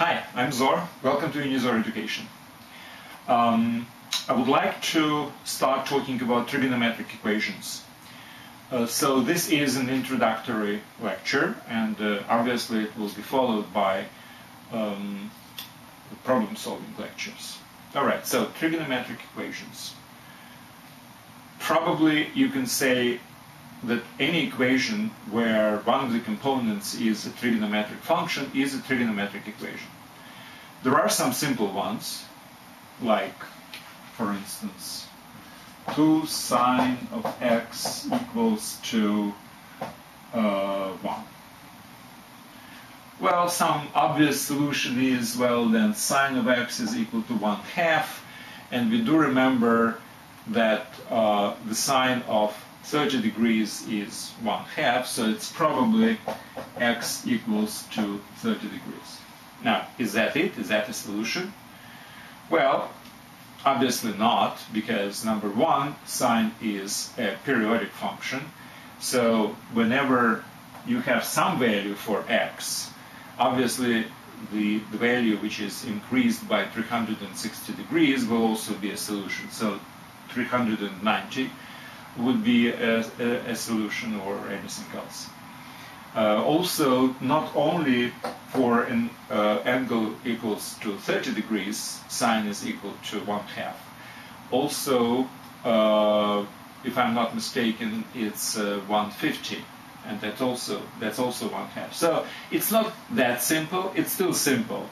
Hi, I'm Zor. Welcome to Unizor Education. Um, I would like to start talking about trigonometric equations. Uh, so this is an introductory lecture, and uh, obviously it will be followed by um, problem-solving lectures. All right, so trigonometric equations. Probably you can say that any equation where one of the components is a trigonometric function is a trigonometric equation. There are some simple ones, like, for instance, 2 sine of x equals to uh, 1. Well, some obvious solution is, well, then sine of x is equal to 1 half, and we do remember that uh, the sine of 30 degrees is 1 half, so it's probably x equals to 30 degrees. Now, is that it? Is that a solution? Well, obviously not, because number one, sine is a periodic function. So whenever you have some value for x, obviously the, the value which is increased by 360 degrees will also be a solution. So 390 would be a, a, a solution or anything else. Uh, also, not only for an uh, angle equals to 30 degrees, sine is equal to 1 half. Also, uh, if I'm not mistaken, it's uh, 150, and that's also, that's also 1 half. So it's not that simple, it's still simple,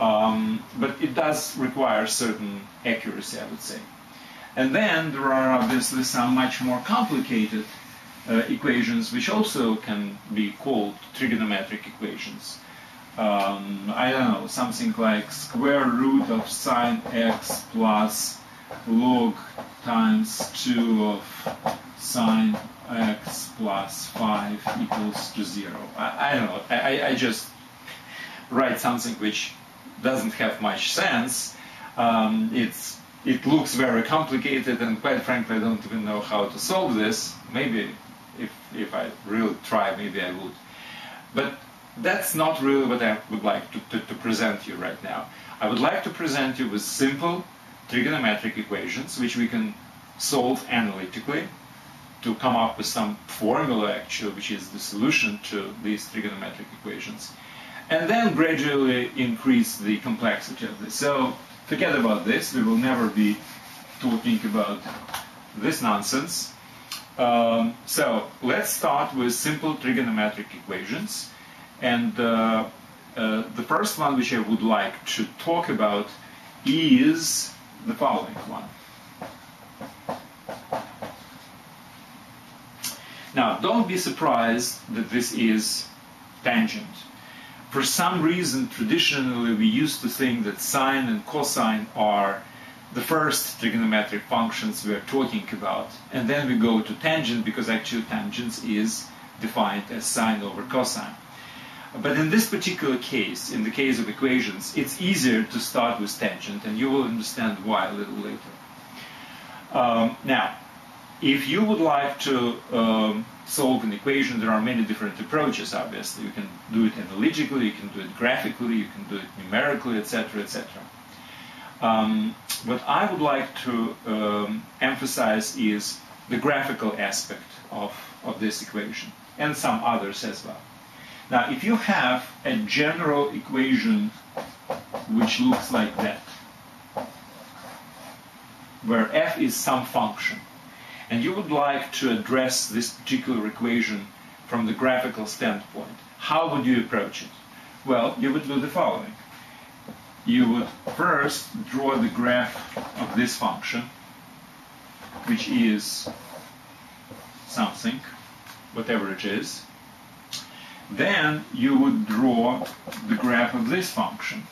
um, but it does require certain accuracy, I would say. And then there are obviously some much more complicated uh, equations which also can be called trigonometric equations. Um, I don't know, something like square root of sine x plus log times 2 of sine x plus 5 equals to 0. I, I don't know, I, I, just write something which doesn't have much sense. Um, it's it looks very complicated, and quite frankly, I don't even know how to solve this. Maybe if I really try, maybe I would. But that's not really what I would like to, to, to present you right now. I would like to present you with simple trigonometric equations, which we can solve analytically to come up with some formula actually, which is the solution to these trigonometric equations. And then gradually increase the complexity of this. So forget about this. We will never be talking about this nonsense. Um, so let's start with simple trigonometric equations. And uh, uh, the first one which I would like to talk about is the following one. Now, don't be surprised that this is tangent for some reason, traditionally, we used to think that sine and cosine are the first trigonometric functions we are talking about. And then we go to tangent because actually tangent is defined as sine over cosine. But in this particular case, in the case of equations, it's easier to start with tangent, and you will understand why a little later. Um, now, if you would like to um, solve an equation, there are many different approaches, obviously. You can do it analytically, you can do it graphically, you can do it numerically, etc., etc. Um, what I would like to um, emphasize is the graphical aspect of, of this equation, and some others as well. Now, if you have a general equation which looks like that, where f is some function, and you would like to address this particular equation from the graphical standpoint, how would you approach it? Well, you would do the following. You would first draw the graph of this function, which is something, whatever it is. Then you would draw the graph of this function,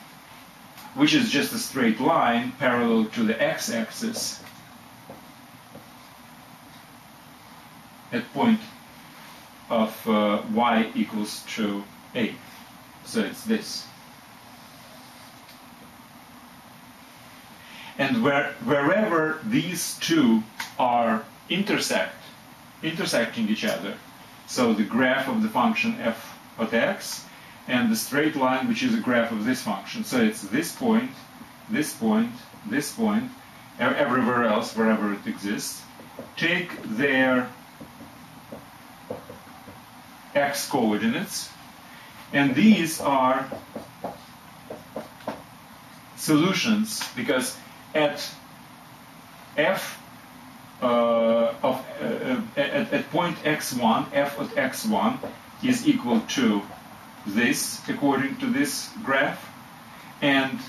which is just a straight line parallel to the x-axis at point of uh, y equals to a. So it's this. And where, wherever these two are intersect, intersecting each other, so the graph of the function f of x and the straight line, which is a graph of this function. So it's this point, this point, this point, everywhere else, wherever it exists. Take their x coordinates, and these are solutions because at f uh, of uh, uh, at, at point x1, f of x1 is equal to this according to this graph, and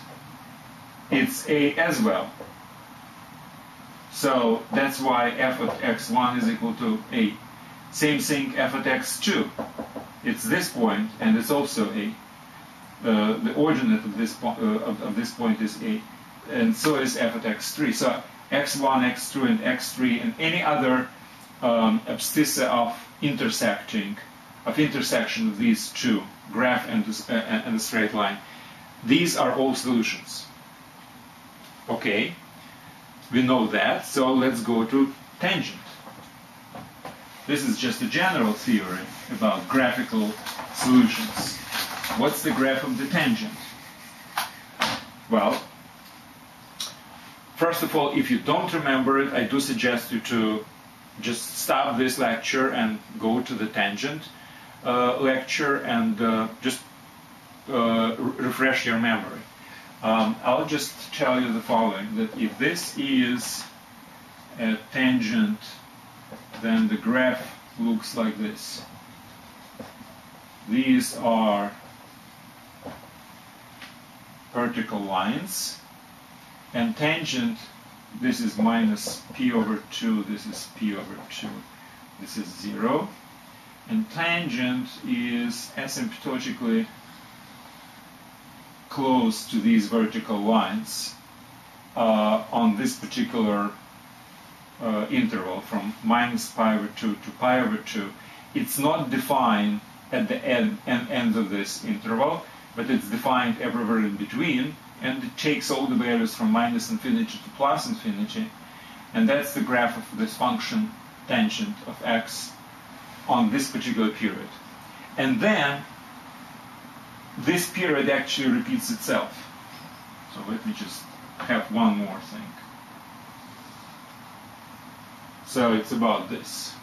it's a as well. So that's why f of x1 is equal to a. Same thing f of x2. It's this point, and it's also a. Uh, the ordinate of this, uh, of, of, this point is a, and so is f at x3. So x1, x2, and x3, and any other um, abscissa of intersecting, of intersection of these two, graph and uh, and the straight line, these are all solutions. Okay, we know that, so let's go to tangent. This is just a general theory about graphical solutions. What's the graph of the tangent? Well, first of all, if you don't remember it, I do suggest you to just stop this lecture and go to the tangent uh, lecture and uh, just uh, refresh your memory. Um, I'll just tell you the following, that if this is a tangent, then the graph looks like this. These are vertical lines, and tangent, this is minus pi over 2, this is pi over 2, this is 0, and tangent is asymptotically close to these vertical lines uh, on this particular uh, interval from minus pi over 2 to pi over 2. It's not defined at the end, end, end of this interval, but it's defined everywhere in between, and it takes all the values from minus infinity to plus infinity, and that's the graph of this function tangent of x on this particular period. And then this period actually repeats itself. So let me just have one more thing. So it's about this.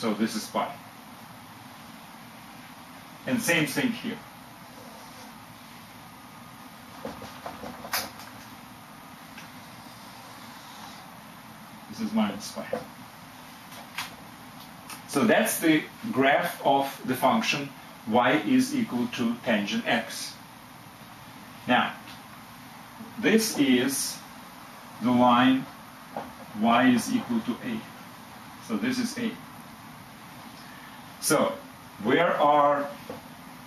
So this is pi. And same thing here. This is minus pi. So that's the graph of the function y is equal to tangent x. Now, this is the line y is equal to a. So this is a. So, where are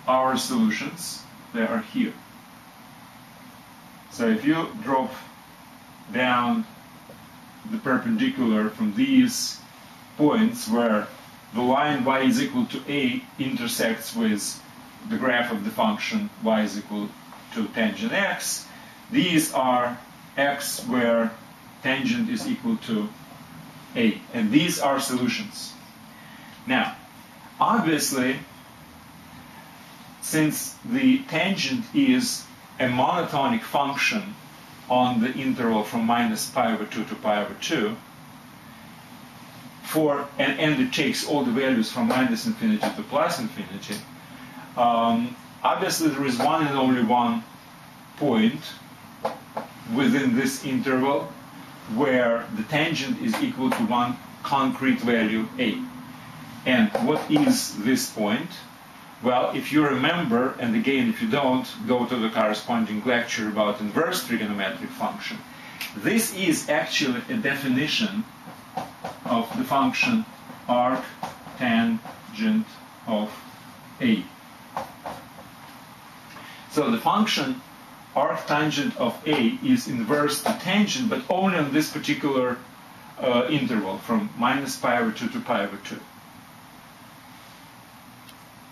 our solutions? They are here. So if you drop down the perpendicular from these points where the line y is equal to a intersects with the graph of the function y is equal to tangent x, these are x where tangent is equal to a. And these are solutions. Now, obviously, since the tangent is a monotonic function on the interval from minus pi over 2 to pi over 2, for and, and it takes all the values from minus infinity to plus infinity, um, obviously there is one and only one point within this interval where the tangent is equal to one concrete value a. And what is this point? Well, if you remember, and again, if you don't, go to the corresponding lecture about inverse trigonometric function. This is actually a definition of the function arc tangent of A. So the function arc tangent of A is inverse to tangent, but only on this particular uh, interval from minus pi over 2 to pi over 2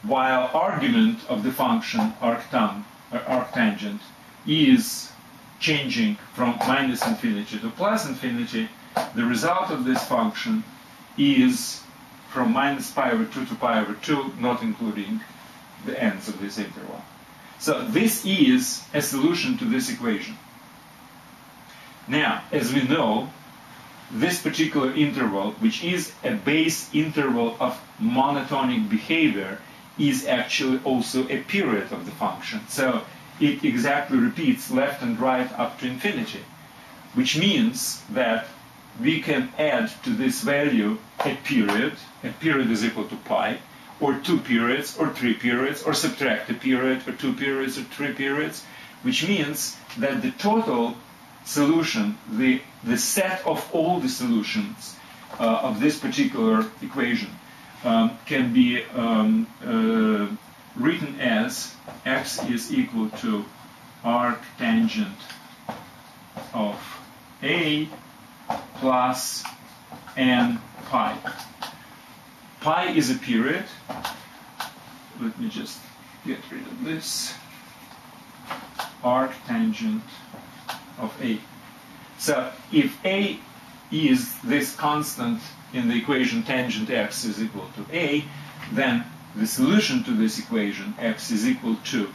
while argument of the function arctan, arctangent is changing from minus infinity to plus infinity, the result of this function is from minus pi over 2 to pi over 2, not including the ends of this interval. So this is a solution to this equation. Now, as we know, this particular interval, which is a base interval of monotonic behavior, is actually also a period of the function. So it exactly repeats left and right up to infinity, which means that we can add to this value a period, a period is equal to pi, or two periods, or three periods, or subtract a period, or two periods, or three periods, which means that the total solution, the, the set of all the solutions uh, of this particular equation um, can be um, uh, written as x is equal to arc tangent of A plus n pi. Pi is a period. Let me just get rid of this. Arc tangent of A. So if A is this constant in the equation tangent x is equal to A, then the solution to this equation x is equal to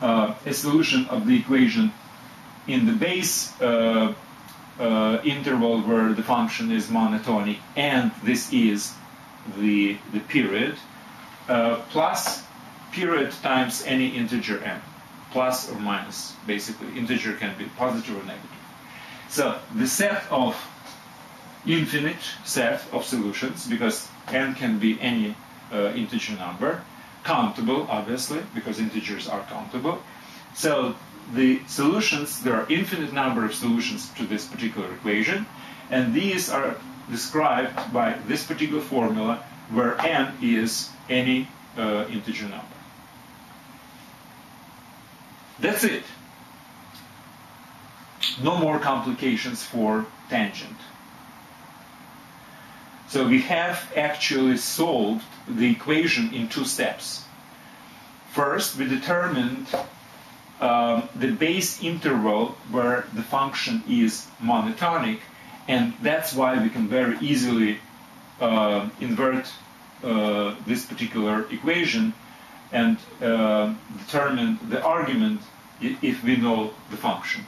uh, a solution of the equation in the base uh, uh, interval where the function is monotonic and this is the, the period uh, plus period times any integer m plus or minus, basically. Integer can be positive or negative. So the set of infinite set of solutions, because n can be any uh, integer number, countable, obviously, because integers are countable. So the solutions, there are infinite number of solutions to this particular equation, and these are described by this particular formula where n is any uh, integer number. That's it. No more complications for tangent. So we have actually solved the equation in two steps. First, we determined um, the base interval where the function is monotonic, and that's why we can very easily uh, invert uh, this particular equation and uh, determine the argument if we know the function.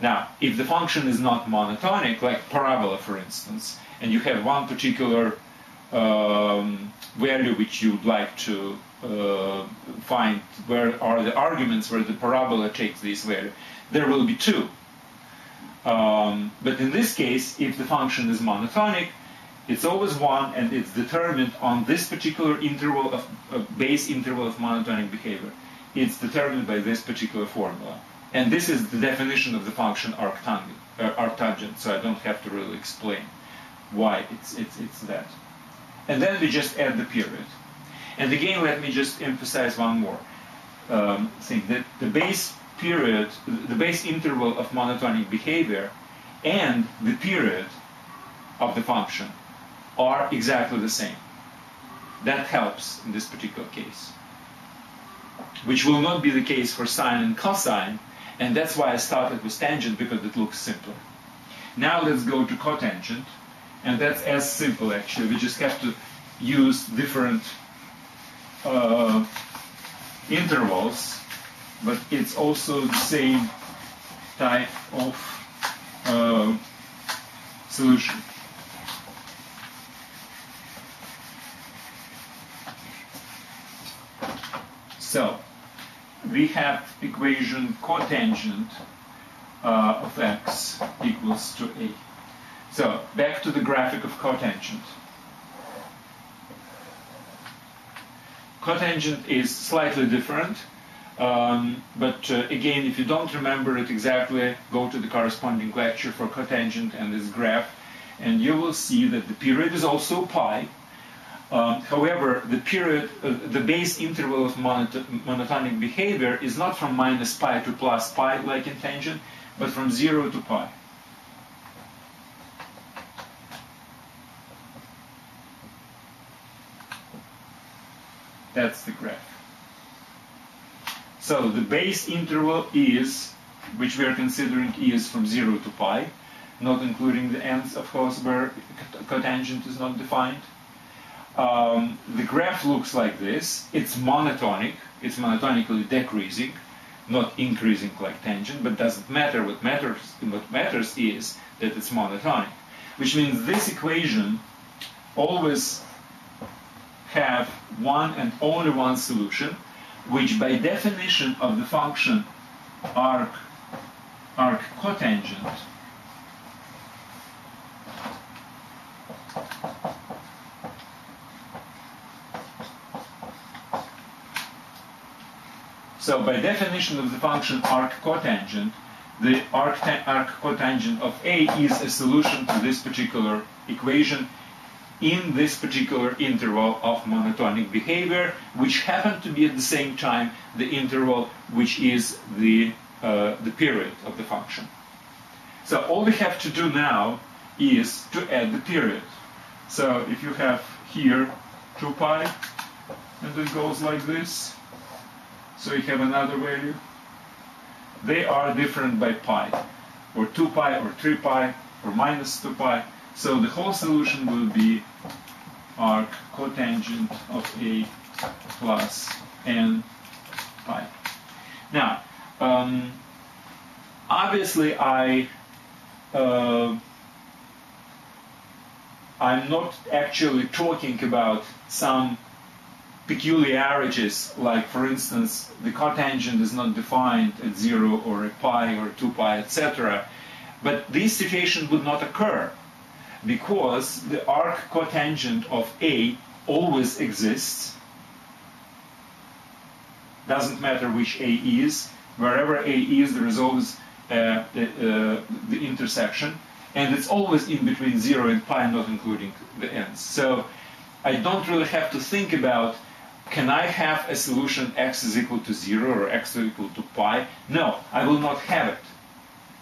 Now, if the function is not monotonic, like parabola, for instance, and you have one particular um, value which you would like to uh, find where are the arguments where the parabola takes this value, there will be two. Um, but in this case, if the function is monotonic, it's always one, and it's determined on this particular interval of uh, base interval of monotonic behavior. It's determined by this particular formula. And this is the definition of the function arctangent, uh, arctangent so I don't have to really explain why it's, it's, it's that. And then we just add the period. And again, let me just emphasize one more um, thing, that the base period, the base interval of monotonic behavior and the period of the function are exactly the same. That helps in this particular case. Which will not be the case for sine and cosine, and that's why I started with tangent because it looks simpler. Now let's go to cotangent, and that's as simple actually. We just have to use different uh, intervals, but it's also the same type of uh, solution. So we have equation cotangent uh, of x equals to a. So back to the graphic of cotangent. Cotangent is slightly different, um, but uh, again, if you don't remember it exactly, go to the corresponding lecture for cotangent and this graph, and you will see that the period is also pi, um, however, the period, uh, the base interval of monot monotonic behavior is not from minus pi to plus pi like in tangent, but from 0 to pi. That's the graph. So the base interval is which we are considering is from 0 to pi, not including the ends, of course, where cotangent is not defined. Um, the graph looks like this. It's monotonic. It's monotonically decreasing, not increasing like tangent, but doesn't matter. What matters, what matters is that it's monotonic, which means this equation always have one and only one solution, which by definition of the function arc arc cotangent. So by definition of the function arc cotangent, the arc, arc cotangent of A is a solution to this particular equation in this particular interval of monotonic behavior, which happen to be at the same time the interval which is the, uh, the period of the function. So all we have to do now is to add the period. So if you have here 2 pi, and it goes like this, so you have another value, they are different by pi, or 2 pi, or 3 pi, or minus 2 pi. So the whole solution will be arc cotangent of A plus n pi. Now, um, obviously I uh, I'm not actually talking about some peculiarities, like for instance, the cotangent is not defined at zero or a pi or two pi, etc. But this situation would not occur because the arc cotangent of A always exists. Doesn't matter which A is. Wherever A is, there is always uh, the, uh, the intersection. And it's always in between 0 and pi, not including the ends. So I don't really have to think about can I have a solution x is equal to 0 or x is equal to pi? No, I will not have it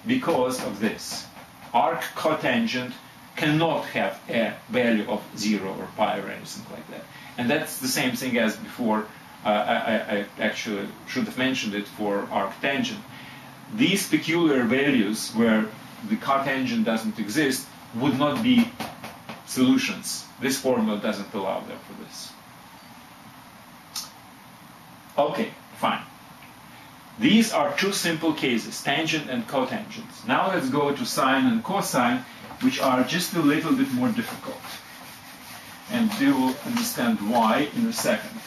because of this. Arc cotangent cannot have a value of 0 or pi or anything like that. And that's the same thing as before. Uh, I, I, actually should have mentioned it for arc tangent. These peculiar values where the cotangent doesn't exist would not be solutions. This formula doesn't allow them for this. Okay, fine. These are two simple cases, tangent and cotangent. Now let's go to sine and cosine, which are just a little bit more difficult. And you will understand why in a second.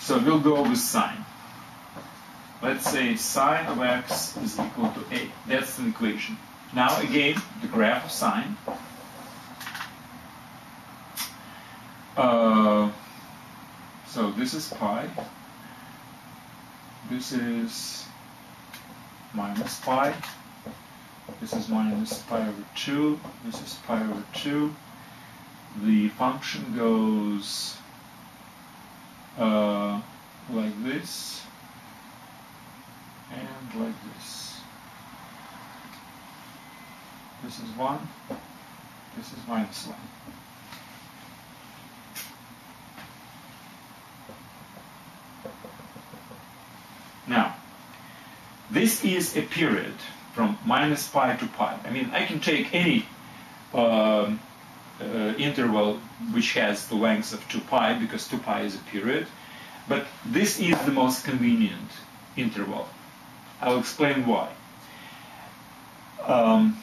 So we'll go with sine. Let's say sine of x is equal to a. That's an equation. Now again, the graph of sine. Uh, so this is pi. This is minus pi. This is minus pi over 2. This is pi over 2. The function goes uh, like this and like this. This is 1, this is minus 1. Now, this is a period from minus pi to pi. I mean, I can take any um, uh, interval which has the length of 2 pi because 2 pi is a period, but this is the most convenient interval. I'll explain why. Um,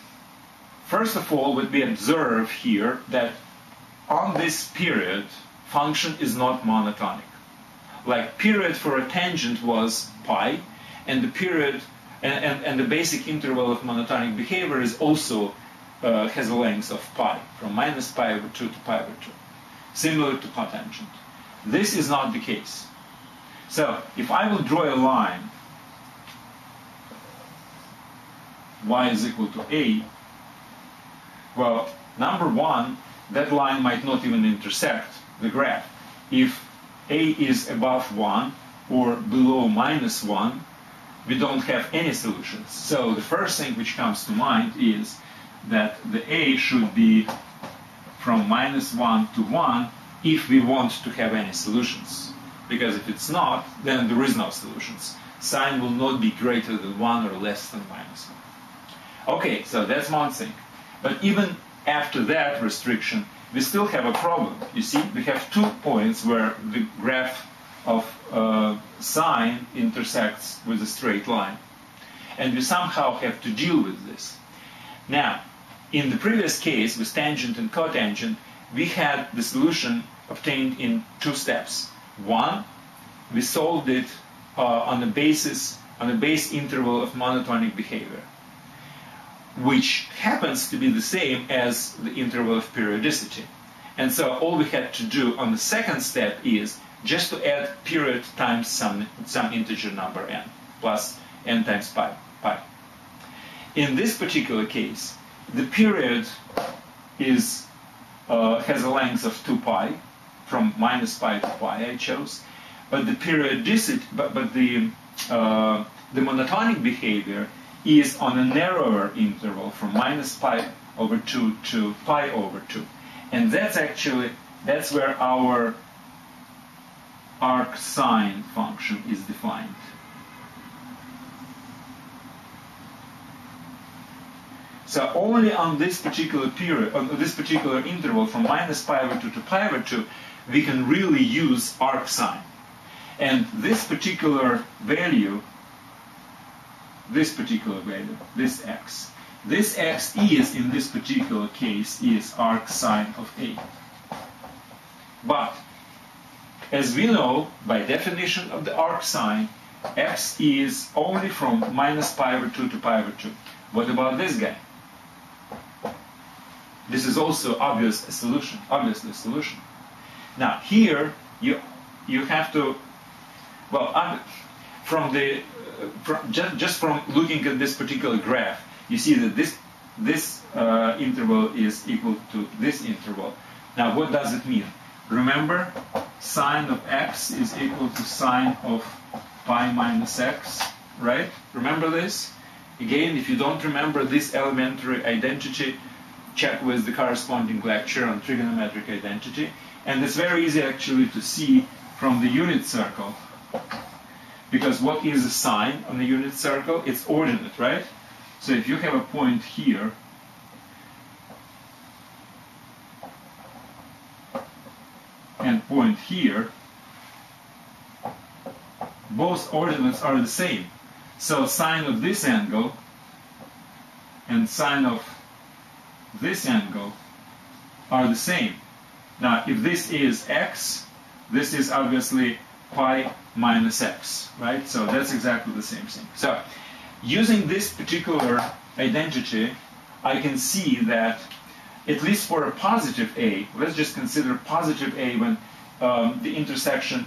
first of all, what we observe here that on this period, function is not monotonic. Like period for a tangent was pi, and the period and, and, and the basic interval of monotonic behavior is also uh, has a length of pi, from minus pi over 2 to pi over 2, similar to cotangent. This is not the case. So if I will draw a line y is equal to a, well, number one, that line might not even intersect the graph. If a is above 1 or below minus 1, we don't have any solutions. So the first thing which comes to mind is that the a should be from minus 1 to 1 if we want to have any solutions. Because if it's not, then there is no solutions. Sine will not be greater than 1 or less than minus 1. Okay, so that's one thing. But even after that restriction, we still have a problem. You see, we have two points where the graph of uh, sine intersects with a straight line. And we somehow have to deal with this. Now, in the previous case with tangent and cotangent, we had the solution obtained in two steps. One, we solved it uh, on a basis on a base interval of monotonic behavior, which happens to be the same as the interval of periodicity. And so all we had to do on the second step is just to add period times some, some integer number n, plus n times pi, pi. In this particular case, the period is, uh, has a length of 2 pi, from minus pi to pi I chose, but the periodicity, but, but the, uh, the monotonic behavior is on a narrower interval from minus pi over 2 to pi over 2. And that's actually, that's where our arc sine function is defined. So only on this particular period, on this particular interval from minus pi over 2 to pi over 2, we can really use arc sine. And this particular value, this particular value, this x, this x is, in this particular case, is arc sine of A. But, as we know, by definition of the arc sine, x is only from minus pi over 2 to pi over 2. What about this guy? This is also obvious a solution, obviously a solution. Now here you you have to well from the uh, from, just, just from looking at this particular graph you see that this this uh, interval is equal to this interval. Now what does it mean? Remember sine of x is equal to sine of pi minus x, right? Remember this? Again, if you don't remember this elementary identity, check with the corresponding lecture on trigonometric identity. And it's very easy actually to see from the unit circle. Because what is a sine on the unit circle? It's ordinate, right? So if you have a point here, and point here, both ordinates are the same. So sine of this angle and sine of this angle are the same. Now, if this is x, this is obviously pi minus x, right? So that's exactly the same thing. So using this particular identity, I can see that at least for a positive a, let's just consider positive a when um, the intersection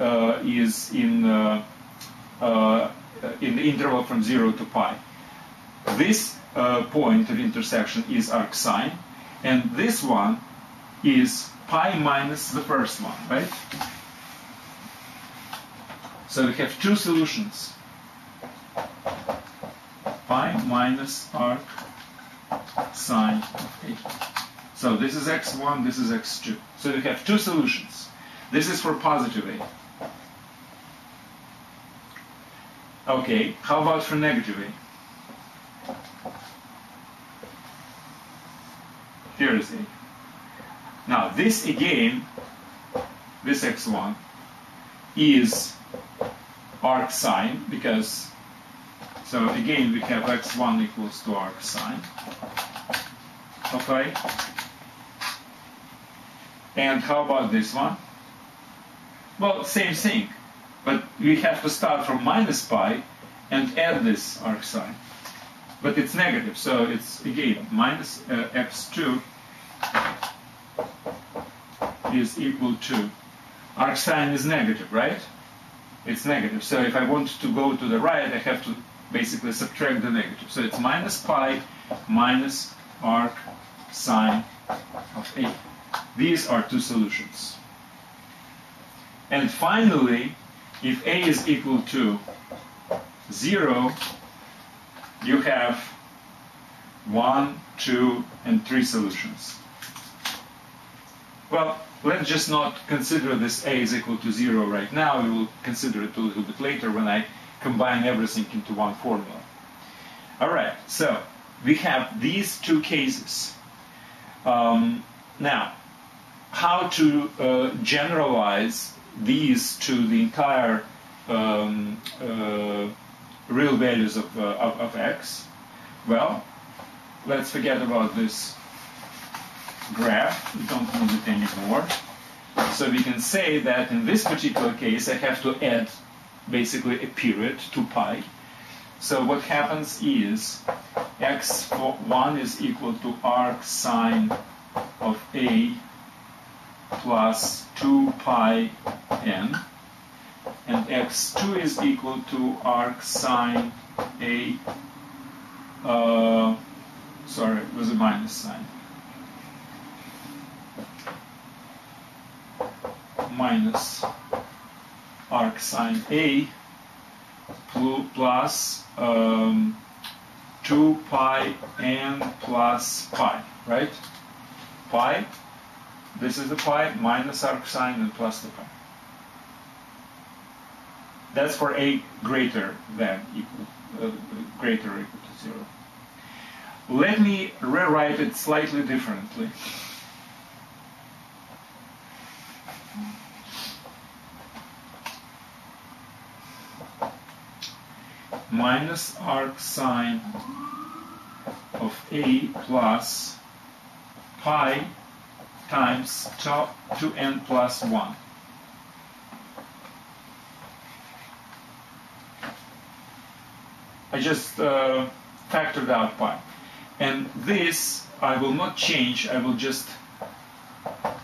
uh, is in, uh, uh, in the interval from 0 to pi. This uh, point of intersection is arc sine, and this one is pi minus the first one, right? So we have two solutions. Pi minus arc sine of A. So this is x1, this is x2. So we have two solutions. This is for positive A. Okay, how about for negative A? Here is A. Now this again, this x1, is arc sine because, so again we have x1 equals to arc sine. Okay? And how about this one? Well, same thing, but we have to start from minus pi and add this arc sine. But it's negative, so it's again minus uh, x2 is equal to arc sine is negative, right? It's negative. So if I want to go to the right, I have to basically subtract the negative. So it's minus pi minus arc sine of A. These are two solutions. And finally, if A is equal to 0, you have 1 two, and three solutions. Well, let's just not consider this a is equal to 0 right now. We will consider it a little bit later when I combine everything into one formula. All right, so we have these two cases. Um, now, how to uh, generalize these to the entire um, uh, real values of, uh, of, of, x? Well, let's forget about this graph. We don't need it anymore. So we can say that in this particular case, I have to add basically a period, to pi. So what happens is x1 is equal to arc sine of a plus 2 pi n and x2 is equal to arc sine a uh, sorry it was a minus sign. Minus arc sine a plus um, 2 pi n plus pi right? Pi this is the pi minus arc sine and plus the pi. That's for a greater than equal, uh, greater or equal to zero. Let me rewrite it slightly differently. minus arc sine of a plus pi times 2n plus 1. I just uh, factored out pi. And this I will not change, I will just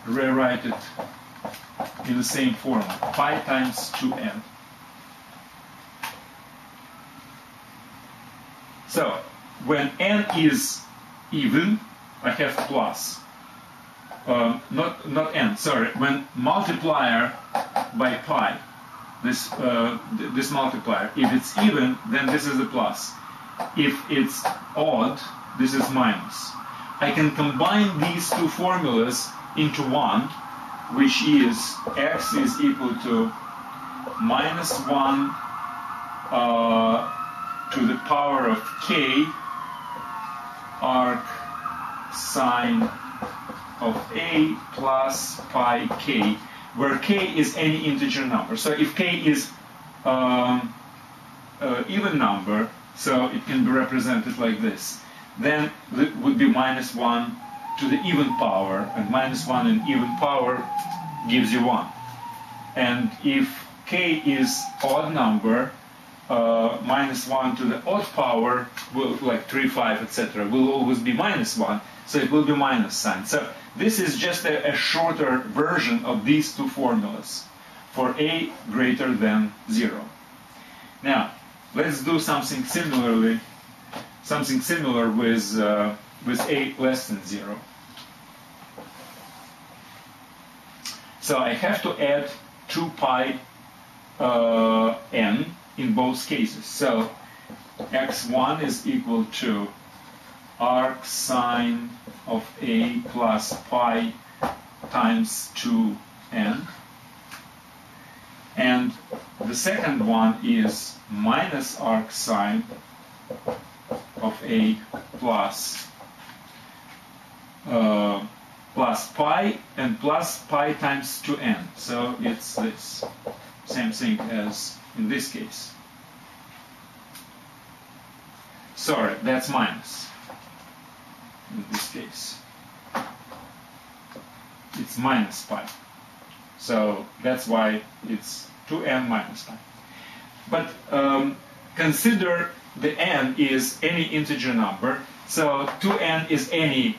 rewrite it in the same form. Pi times 2n. So, when n is even, I have plus uh, not not n. Sorry, when multiplier by pi, this uh, this multiplier, if it's even, then this is a plus. If it's odd, this is minus. I can combine these two formulas into one, which is x is equal to minus 1 uh, to the power of k arc sine of a plus pi k, where k is any integer number. So if k is um, uh, even number, so it can be represented like this, then it would be minus 1 to the even power, and minus 1 in even power gives you 1. And if k is odd number, uh, minus 1 to the odd power, will, like 3, 5, etc., will always be minus 1, so it will be minus sign. So this is just a, a shorter version of these two formulas for a greater than 0. Now, let's do something similarly, something similar with, uh, with a less than 0. So I have to add 2 pi uh, n in both cases. So x1 is equal to arc sine of a plus pi times 2n. And the second one is minus arc sine of a plus uh, plus pi and plus pi times 2n. So it's this same thing as in this case. Sorry, that's minus in this case. It's minus pi. So that's why it's 2n minus pi. But um, consider the n is any integer number. So 2n is any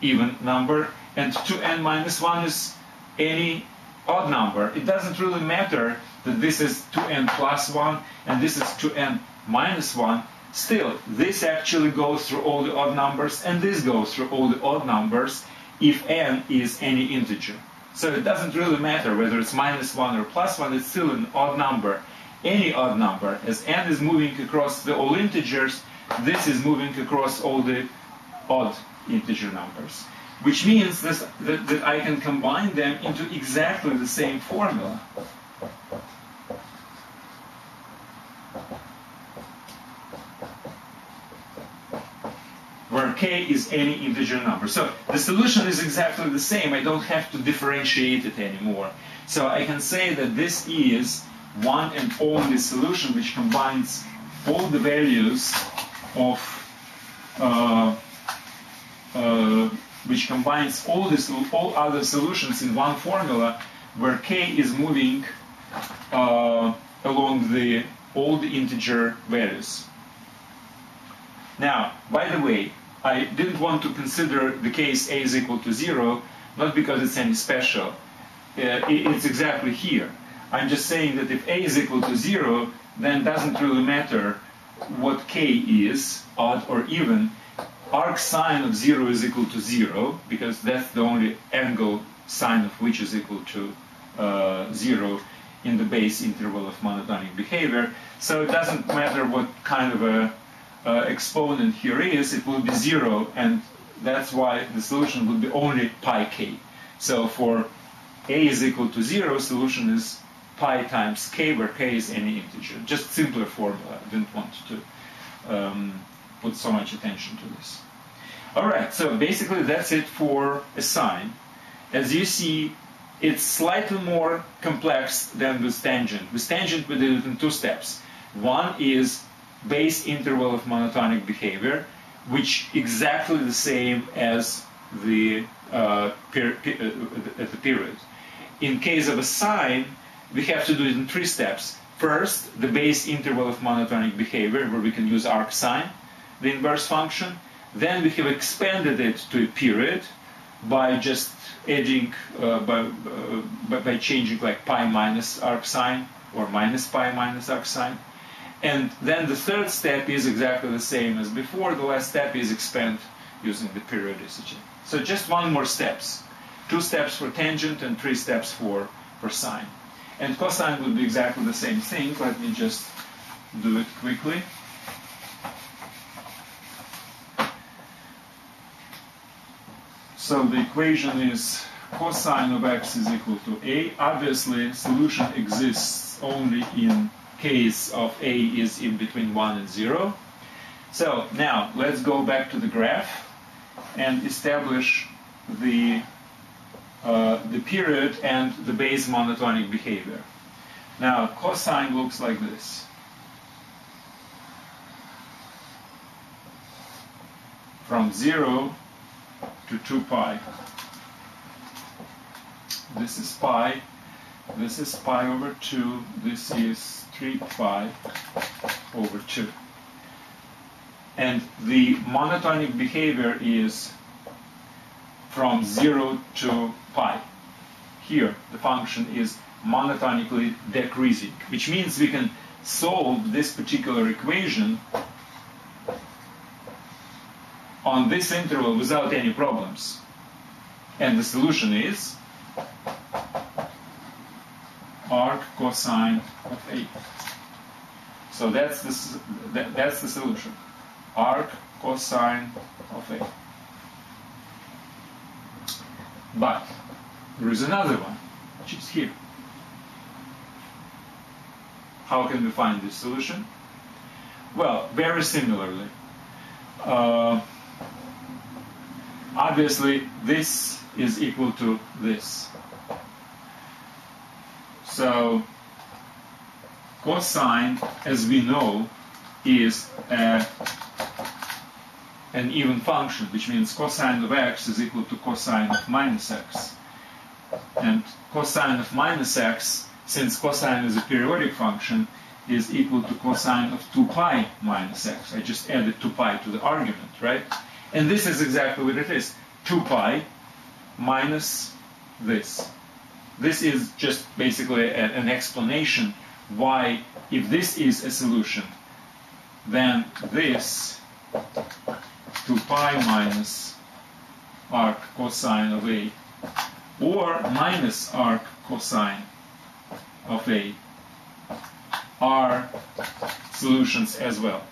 even number, and 2n minus 1 is any odd number. It doesn't really matter that this is 2n plus 1 and this is 2n minus 1 Still, this actually goes through all the odd numbers, and this goes through all the odd numbers if n is any integer. So it doesn't really matter whether it's minus 1 or plus 1, it's still an odd number. Any odd number, as n is moving across the all integers, this is moving across all the odd integer numbers, which means this, that, that I can combine them into exactly the same formula. where k is any integer number. So the solution is exactly the same. I don't have to differentiate it anymore. So I can say that this is one and only solution which combines all the values of uh, uh, which combines all this all other solutions in one formula where k is moving uh, along the all the integer values. Now, by the way, I didn't want to consider the case a is equal to 0, not because it's any special. Uh, it's exactly here. I'm just saying that if a is equal to 0, then doesn't really matter what k is, odd or even. Arc sine of 0 is equal to 0, because that's the only angle sine of which is equal to uh, 0 in the base interval of monotonic behavior. So it doesn't matter what kind of a uh, exponent here is, it will be zero, and that's why the solution would be only pi k. So for a is equal to zero, solution is pi times k, where k is any integer. Just simpler formula. I didn't want to um, put so much attention to this. All right, so basically that's it for a sine. As you see, it's slightly more complex than with tangent. With tangent, we did it in two steps. One is base interval of monotonic behavior, which exactly the same as the, uh, per, per, uh, the period. In case of a sine, we have to do it in three steps. First, the base interval of monotonic behavior, where we can use arc sine, the inverse function. Then we have expanded it to a period by just adding, uh, by, uh, by changing like pi minus arc sine or minus pi minus arc sine. And then the third step is exactly the same as before. The last step is expand using the periodicity. So just one more steps. Two steps for tangent and three steps for, for sine. And cosine would be exactly the same thing. Let me just do it quickly. So the equation is cosine of x is equal to a. Obviously, solution exists only in case of a is in between 1 and 0. So now let's go back to the graph and establish the, uh, the period and the base monotonic behavior. Now cosine looks like this. From 0 to 2 pi. This is pi. This is pi over 2. This is 3 pi over 2. And the monotonic behavior is from 0 to pi. Here, the function is monotonically decreasing, which means we can solve this particular equation on this interval without any problems. And the solution is arc cosine of A. So that's the, that, that's the solution. Arc cosine of A. But there is another one, which is here. How can we find this solution? Well, very similarly. Uh, obviously, this is equal to this. So cosine, as we know, is a, an even function, which means cosine of x is equal to cosine of minus x. And cosine of minus x, since cosine is a periodic function, is equal to cosine of 2 pi minus x. I just added 2 pi to the argument, right? And this is exactly what it is. 2 pi minus this. This is just basically a, an explanation why, if this is a solution, then this 2 pi minus arc cosine of A or minus arc cosine of A are solutions as well.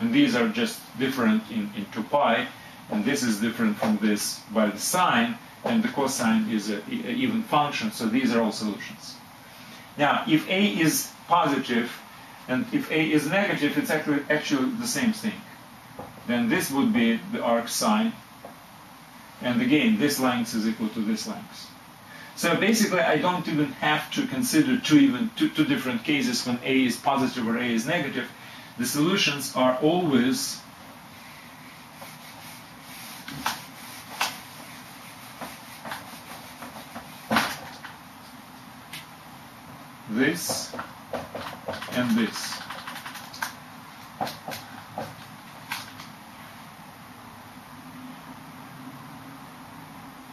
And these are just different in, in 2 pi. And this is different from this by the sign, and the cosine is an even function, so these are all solutions. Now, if a is positive, and if a is negative, it's actually, actually the same thing. Then this would be the arc sine, and again, this length is equal to this length. So basically, I don't even have to consider two even two, two different cases when a is positive or a is negative. The solutions are always this and this.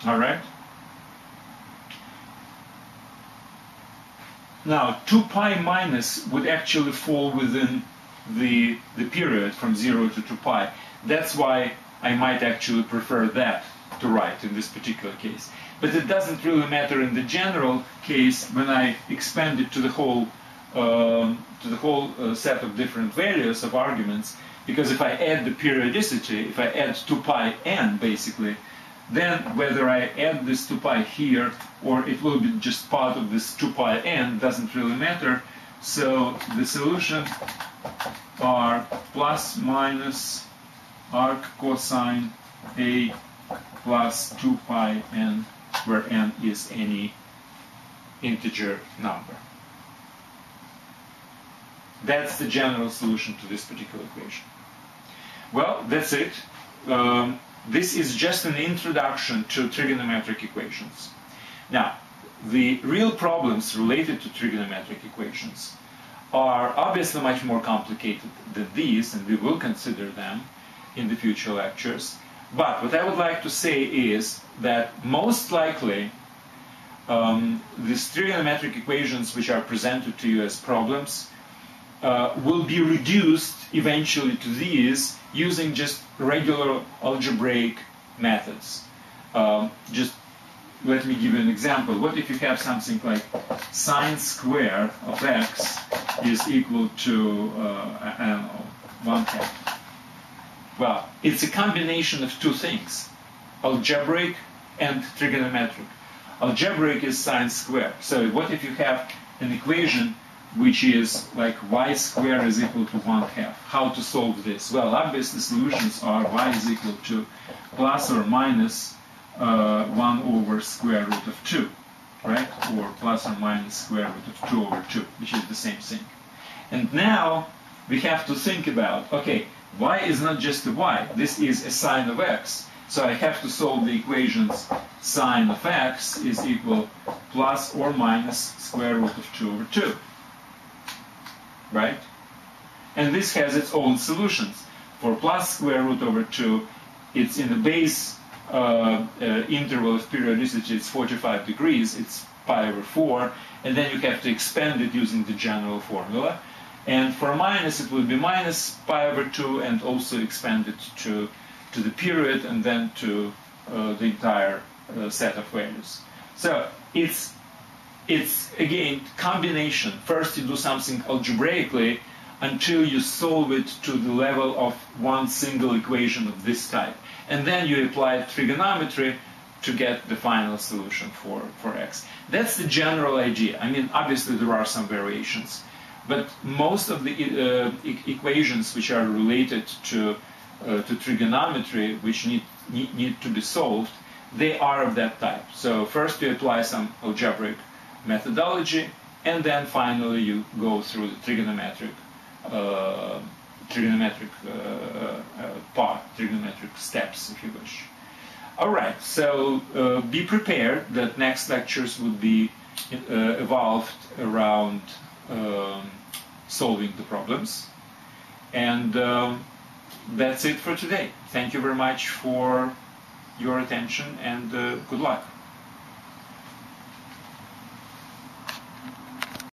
All right? Now, 2 pi minus would actually fall within the, the period from 0 to 2 pi. That's why I might actually prefer that to write in this particular case. But it doesn't really matter in the general case when I expand it to the whole um, to the whole uh, set of different values of arguments, because if I add the periodicity, if I add 2 pi n basically, then whether I add this 2 pi here or it will be just part of this 2 pi n doesn't really matter. So the solution are plus minus arc cosine a plus 2 pi n, where n is any integer number. That's the general solution to this particular equation. Well, that's it. Um, this is just an introduction to trigonometric equations. Now, the real problems related to trigonometric equations are obviously much more complicated than these, and we will consider them in the future lectures. But what I would like to say is that most likely um, these trigonometric equations which are presented to you as problems uh, will be reduced eventually to these using just regular algebraic methods. Um, just let me give you an example. What if you have something like sine square of x is equal to, uh, I don't know, one half? Well, it's a combination of two things, algebraic and trigonometric. Algebraic is sine square. So what if you have an equation which is like y squared is equal to 1 half. How to solve this? Well, obviously solutions are y is equal to plus or minus uh, 1 over square root of 2, right? Or plus or minus square root of 2 over 2, which is the same thing. And now we have to think about, okay, y is not just a y, this is a sine of x. So I have to solve the equations sine of x is equal plus or minus square root of 2 over 2 right? And this has its own solutions. For plus square root over 2, it's in the base uh, uh, interval of periodicity, it's 45 degrees, it's pi over 4, and then you have to expand it using the general formula. And for minus, it will be minus pi over 2 and also expand it to, to the period and then to uh, the entire uh, set of values. So it's it's again combination. First, you do something algebraically until you solve it to the level of one single equation of this type, and then you apply trigonometry to get the final solution for, for x. That's the general idea. I mean, obviously there are some variations, but most of the uh, e equations which are related to uh, to trigonometry, which need, need need to be solved, they are of that type. So first you apply some algebraic methodology, and then finally you go through the trigonometric uh, trigonometric uh, uh, part, trigonometric steps, if you wish. All right, so uh, be prepared that next lectures would be uh, evolved around um, solving the problems. And um, that's it for today. Thank you very much for your attention and uh, good luck.